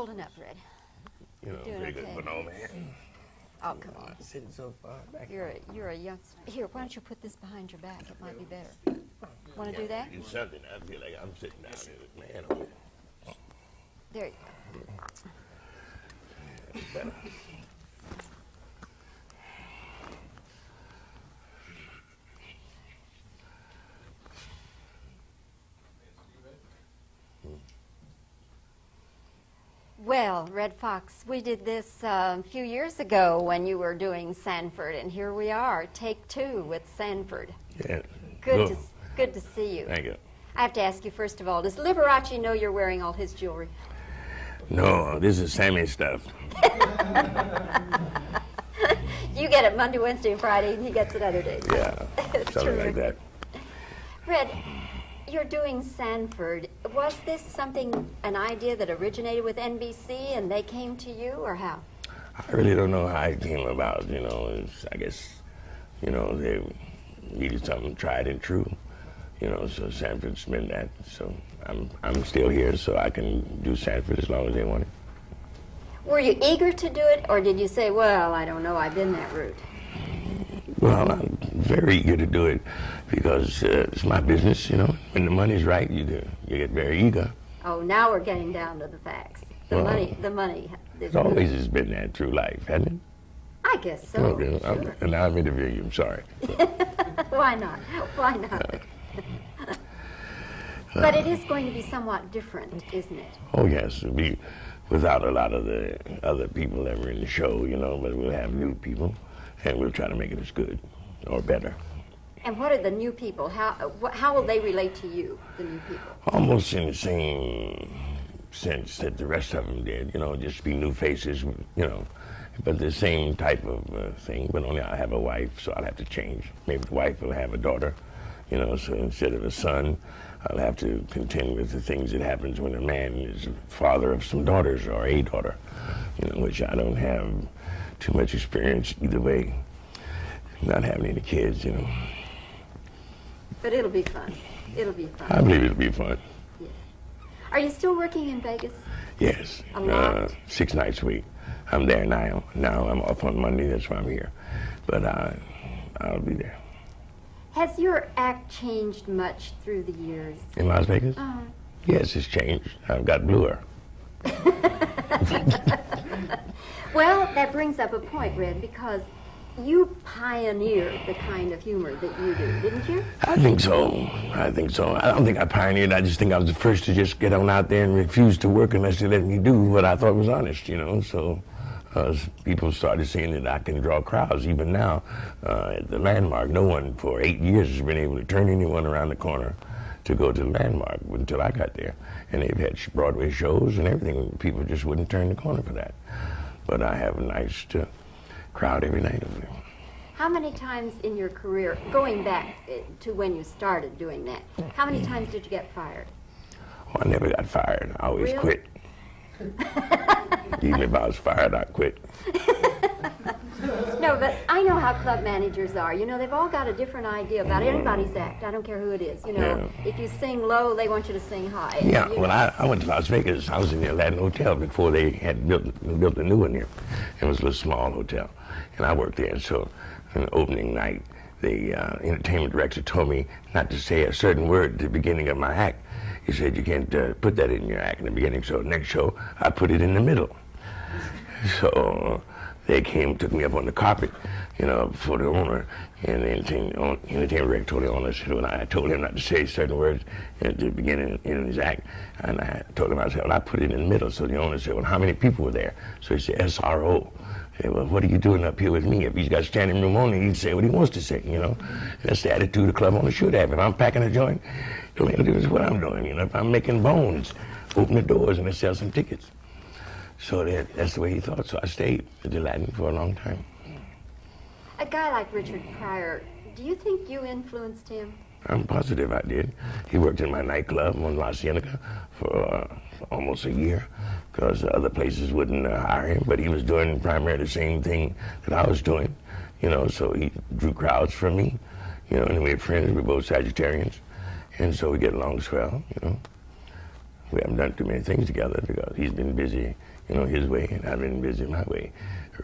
holding up, Redd? You know, Doing pretty good okay. for an old man. Oh, come on. Sitting so far back. You're a, you're a young. Here, why don't you put this behind your back? It might be better. Want to do that? Do something. I feel like I'm sitting down here, man. I'm There you go. better. Well, Redd Foxx, we did this uh, a few years ago when you were doing Sanford, and here we are, take two with Sanford. Yeah. Good, to, Good. good to see you. Thank you. I have to ask you first of all, does Liberace know you're wearing all his jewelry? No, this is Sammy stuff. You get it Monday, Wednesday, and Friday, and he gets it other days. Yeah, something like that. Redd, you're doing Sanford. Was this something, an idea that originated with NBC and they came to you, or how? I really don't know how it came about. You know, it's, I guess, you know, they needed something tried and true. You know, so Sanford's been that. So I'm I'm still here, so I can do Sanford as long as they want it. Were you eager to do it, or did you say, well, I don't know, I've been that route? Well, I'm very eager to do it because uh, it's my business. You know, when the money's right, you do. You get very eager. Oh, now we're getting down to the facts. The Well, money, the money. is- It always has been that through life, hasn't it? I guess so. Okay, I'm- and now I'm interviewing you. I'm sorry. Why not? Why not? but it is going to be somewhat different, isn't it? Oh yes, it'll be without a lot of the other people that were in the show, you know. But we'll have new people, and we'll try to make it as good or better. And what are the new people? How, how will they relate to you, the new people? Almost in the same sense that the rest of them did, you know, just be new faces, you know. But the same type of uh, thing, but only I have a wife, so I'll have to change. Maybe the wife will have a daughter, you know, so instead of a son, I'll have to contend with the things that happens when a man is the father of some daughters or a daughter, you know, which I don't have too much experience either way, not having any kids, you know. But it'll be fun. It'll be fun. I believe it'll be fun. Are you still working in Vegas? Yes. A lot? Uh, six nights a week. I'm there now. Now I'm off on Monday. That's why I'm here. But uh, I'll be there. Has your act changed much through the years? In Las Vegas? Uh, Yes, it's changed. I've got bluer. well, that brings up a point, Redd, because you pioneered the kind of humor that you do, didn't you? I think so. I think so. I don't think I pioneered. I just think I was the first to just get on out there and refuse to work unless they let me do what I thought was honest, you know. So uh, people started seeing that I can draw crowds. Even now, uh, at the landmark, no one for eight years has been able to turn anyone around the corner to go to the landmark until I got there. And they've had Broadway shows and everything. People just wouldn't turn the corner for that. But I have a nice uh, crowd every night over there. How many times in your career, going back eh, to when you started doing that, how many times did you get fired? Oh, I never got fired. I always Really? quit. Even if I was fired, I quit. No, but I know how club managers are. You know, they've all got a different idea about anybody's act. I don't care who it is. You know, if you sing low, they want you to sing high. Yeah, You when know. I, I went to Las Vegas, I was in the Aladdin Hotel before they had built, built a new one here. It was a little small hotel. And I worked there. And so, on the opening night, the uh, entertainment director told me not to say a certain word at the beginning of my act. He said, You can't uh, put that in your act in the beginning. So, next show, I put it in the middle. So they came, took me up on the carpet, you know, before the owner, and the entertainment, told the owner, I told him not to say certain words at the beginning in his act, and I told him, I said, well, I put it in the middle. So the owner said, well, how many people were there? So he said, SRO. I said, well, what are you doing up here with me? If he's got standing room only, he'd say what he wants to say, you know. That's the attitude a club owner should have. If I'm packing a joint, the is what I'm doing, you know. If I'm making bones, open the doors and I sell some tickets. So that, that's the way he thought. So I stayed at the Aladdin for a long time. A guy like Richard Pryor, do you think you influenced him? I'm positive I did. He worked in my nightclub on La Cienega for uh, almost a year because other places wouldn't uh, hire him, but he was doing primarily the same thing that I was doing, you know, so he drew crowds from me, you know, and we were friends. We're both Sagittarians, and so we get along swell, you know. We haven't done too many things together because he's been busy you know, his way, and I've been busy my way.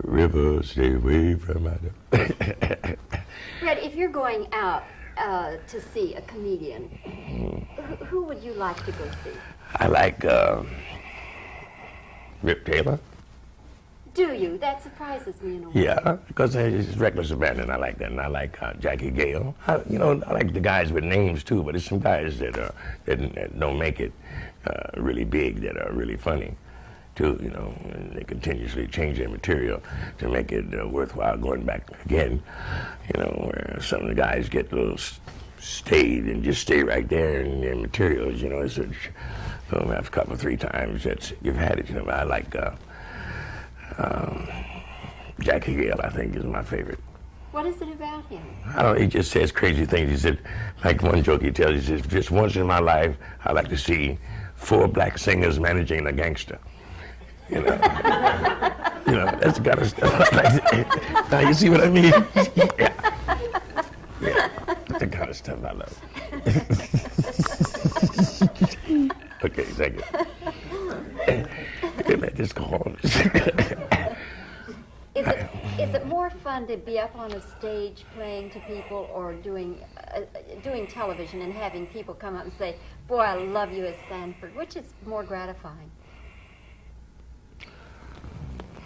River, stay away from my door. Redd, if you're going out uh, to see a comedian, who, who would you like to go see? I like uh, Rip Taylor. Do you? That surprises me in a way. Yeah, because it's reckless abandon. I like that, and I like uh, Jackie Gayle. I, you know, I like the guys with names too, but there's some guys that are that, that don't make it uh, really big that are really funny too. You know, and they continuously change their material to make it uh, worthwhile going back again. You know, where some of the guys get a little stayed and just stay right there in their materials. You know, it's a film a couple three times that's you've had it. You know, I like. Uh, um, Jackie Gayle, I think, is my favorite. What is it about him? I don't. He just says crazy things. He said, like one joke he tells. He says, "Just once in my life, I like to see four black singers managing a gangster." You know, you know that's kind of stuff. Now you see what I mean? yeah. yeah, that's the kind of stuff I love. okay, thank you. Man, just go on. Is it, is it more fun to be up on a stage playing to people or doing, uh, doing television and having people come up and say, Boy, I love you as Sanford? Which is more gratifying?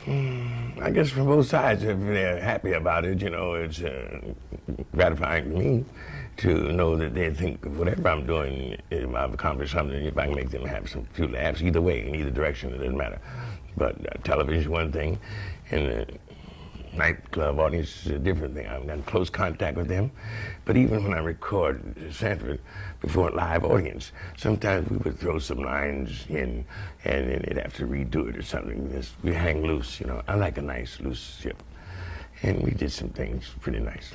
I guess from both sides, if they're happy about it, you know, it's uh, gratifying to me to know that they think whatever I'm doing, if I've accomplished something, if I can make them have some few laughs, either way, in either direction, it doesn't matter. But uh, television is one thing, and the nightclub audience is a different thing. I've got close contact with them. But even when I record Sanford before a live audience, sometimes we would throw some lines in and then they'd have to redo it or something. Just, we hang loose, you know. I like a nice loose ship. And we did some things pretty nice.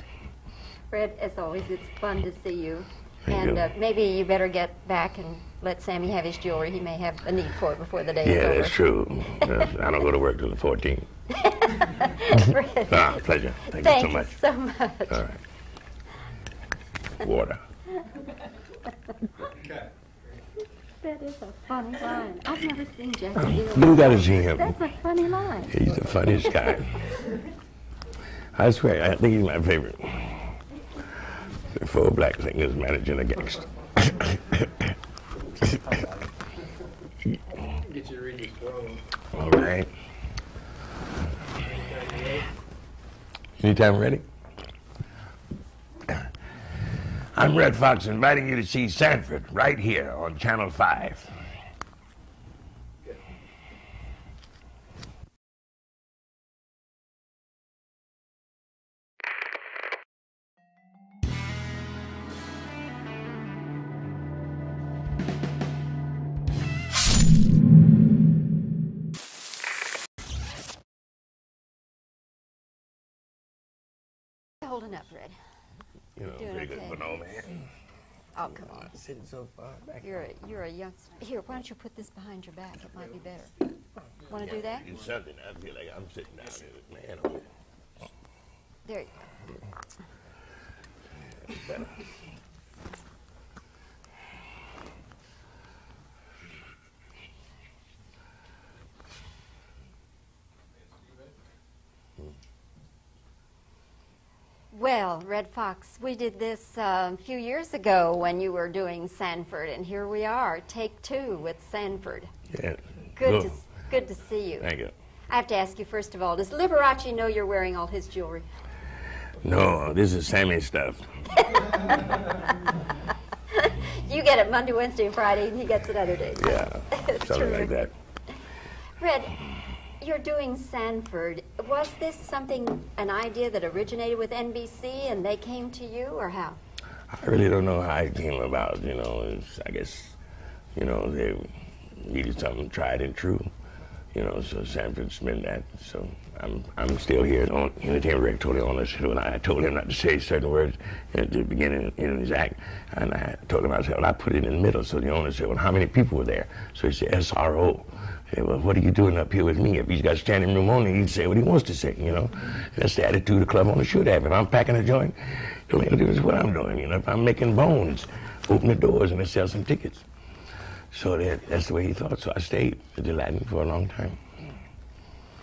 Fred, as always, it's fun to see you. Thank and you. uh, maybe you better get back and let Sammy have his jewelry. He may have a need for it before the day Yeah, is that's true. I don't go to work till the 14th. Over. Fred, Ah, pleasure. Thank, thank you so much. so much. All right. Water. That is a funny line. I've never seen Jackie Hill. You gotta see him. That's a funny line. He's the funniest guy. I swear, I think he's my favorite. The four black singers managing a gangster. Get you to read your scroll. All right. Anytime ready? I'm Redd Foxx inviting you to see Sanford right here on Channel 5. Holding up, Redd? You know, Doing pretty good okay. for an old man. Oh, come on. Sitting so far back. You're a, you're a young. Here, why don't you put this behind your back? It might be better. Want to do that? It's something. I feel like I'm sitting down there. Man, oh, There you go. it's better. Well, Redd Foxx, we did this uh, a few years ago when you were doing Sanford, and here we are, take two with Sanford. Yeah. Good, to, good to see you. Thank you. I have to ask you first of all, does Liberace know you're wearing all his jewelry? No, this is Sammy stuff. You get it Monday, Wednesday, and Friday, and he gets it other days. Yeah, something like that. Redd, you're doing Sanford. Was this something, an idea that originated with NBC and they came to you, or how? I really don't know how it came about. You know, I guess, you know, they needed something tried and true. You know, so Sanford's been that. So I'm I'm still here. On entertainment director on the show, and I told him not to say certain words at the beginning in his act, and I told him I said, well, I put it in the middle. So the owner said, well, how many people were there? So he said, SRO. Well, what are you doing up here with me? If he's got standing room only, he'd say what he wants to say, you know. That's the attitude the club owner should have. If I'm packing a joint, make no difference what I'm doing. You know, if I'm making bones, open the doors and I sell some tickets. So that, that's the way he thought. So I stayed at the Aladdin for a long time.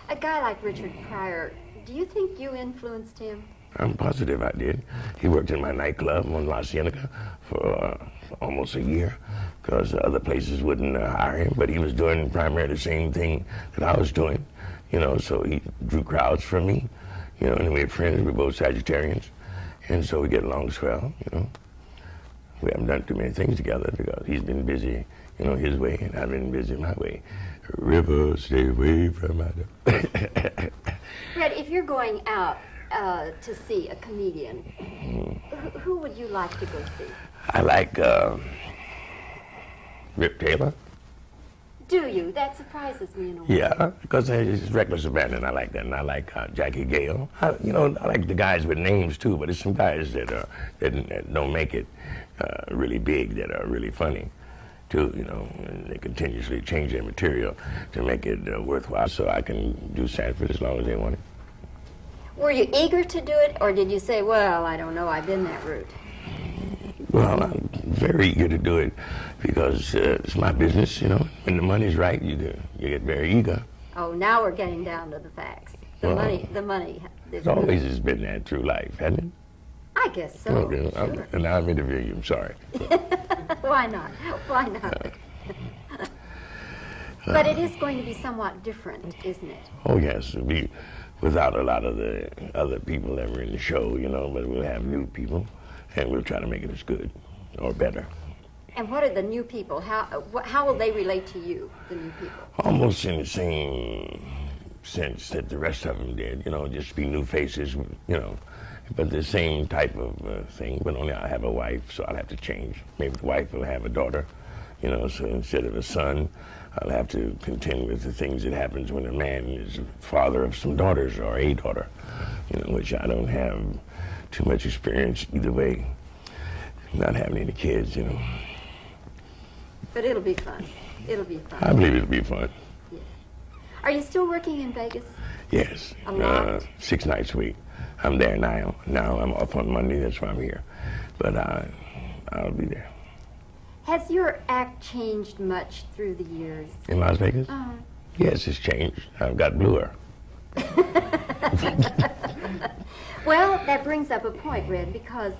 A guy like Richard Pryor, do you think you influenced him? I'm positive I did. He worked in my nightclub on La Cienega for uh, almost a year because other places wouldn't uh, hire him, but he was doing primarily the same thing that I was doing, you know, so he drew crowds from me, you know, and we had friends, we were both Sagittarians, and so we get along swell, you know. We haven't done too many things together because he's been busy, you know, his way, and I've been busy my way. River, stay away from my... Redd, if you're going out uh, to see a comedian, who, who would you like to go see? I like uh, Rip Taylor. Do you? That surprises me in a way. Yeah, because it's reckless abandon. I like that, and I like uh, Jackie Gayle. I, you know, I like the guys with names too, but there's some guys that are that, that don't make it uh, really big that are really funny too. You know, and they continuously change their material to make it uh, worthwhile. So I can do Sanford as long as they want it. Were you eager to do it, or did you say, "Well, I don't know, I've been that route"? Well, I'm very eager to do it because uh, it's my business, you know. When the money's right, you do, you get very eager. Oh, now we're getting down to the facts. The Well, money, the money. It always has been that through life, hasn't it? I guess so. Okay, I'm- and now I'm interviewing you. I'm sorry. Why not? Why not? but it is going to be somewhat different, isn't it? Oh yes, it'll be without a lot of the other people that were in the show, you know. But we'll have new people, and we'll try to make it as good or better. And what are the new people? How how will they relate to you, the new people? Almost in the same sense that the rest of them did, you know, just be new faces, you know. But the same type of uh, thing, but only I have a wife, so I'll have to change. Maybe the wife will have a daughter, you know, so instead of a son, I'll have to contend with the things that happens when a man is the father of some daughters or a daughter, you know, which I don't have too much experience either way, not having any kids, you know. But it'll be fun. It'll be fun. I believe it'll be fun. Are you still working in Vegas? Yes. A lot? Uh, six nights a week. I'm there now. Now I'm off on Monday. That's why I'm here. But uh, I'll be there. Has your act changed much through the years? In Las Vegas? Uh, Yes, it's changed. I've got bluer. well, that brings up a point, Redd, because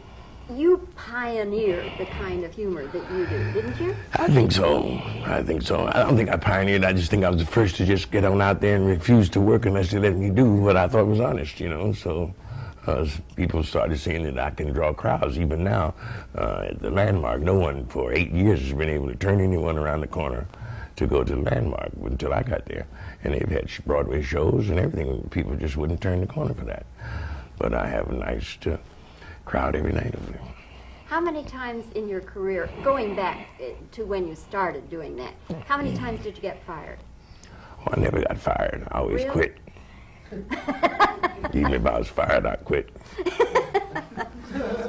you pioneered the kind of humor that you do, didn't you? I think so. I think so. I don't think I pioneered. I just think I was the first to just get on out there and refuse to work unless they let me do what I thought was honest, you know. So uh, people started seeing that I can draw crowds. Even now, uh, at the Landmark, no one for eight years has been able to turn anyone around the corner to go to the Landmark until I got there. And they've had Broadway shows and everything. People just wouldn't turn the corner for that. But I have a nice uh, crowd every night over there. How many times in your career, going back eh, to when you started doing that, how many times did you get fired? Oh, I never got fired. I always Really? quit. Even if I was fired, I'd quit.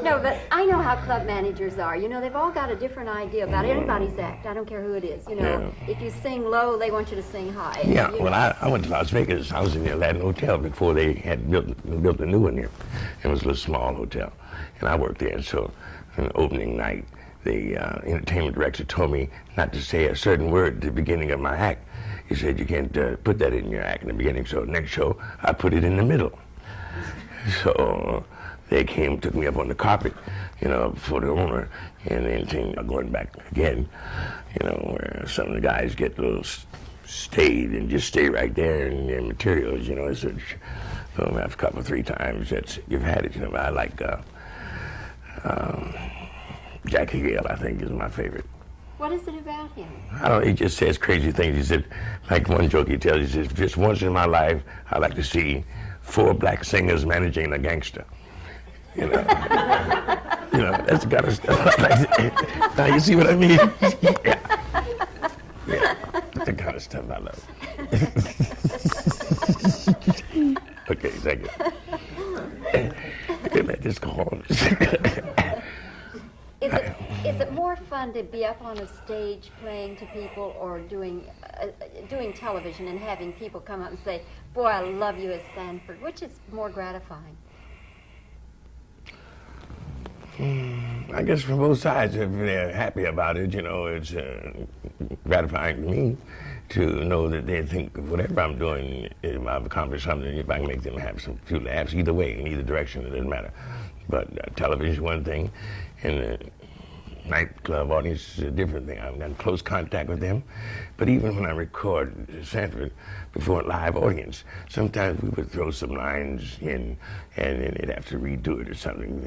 No, but I know how club managers are. You know, they've all got a different idea about anybody's act. I don't care who it is. You know, if you sing low, they want you to sing high. Yeah, You well. I, I went to Las Vegas. I was in the Aladdin Hotel before they had built built a new one here. It was a little small hotel, and I worked there. So, on opening night, the uh, entertainment director told me not to say a certain word at the beginning of my act. He said you can't uh, put that in your act in the beginning. So next show, I put it in the middle. So they came, took me up on the carpet, you know, for the owner, and then thing, going back again, you know, where some of the guys get a little stayed and just stay right there in their materials, you know. It's a, after a couple, three times, that's you've had it, you know. I like uh, um, Jackie Gayle, I think, is my favorite. What is it about him? I don't. He just says crazy things. He said, like one joke he tells. He says, "Just once in my life, I like to see four black singers managing a gangster." You know, you know that's the kind of stuff. Now you see what I mean? yeah. yeah, that's the kind of stuff I love. okay, thank you. Hey, man, just go more fun to be up on a stage playing to people or doing uh, doing television and having people come up and say, "Boy, I love you as Sanford," which is more gratifying? I guess from both sides, if they're happy about it, you know, it's uh, gratifying to me. to know that they think whatever I'm doing, if I've accomplished something, if I can make them have some few laughs, either way, in either direction, it doesn't matter. But uh, television is one thing, and the nightclub audience is a different thing. I've got close contact with them. But even when I record Sanford before a live audience, sometimes we would throw some lines in, and then they'd have to redo it or something.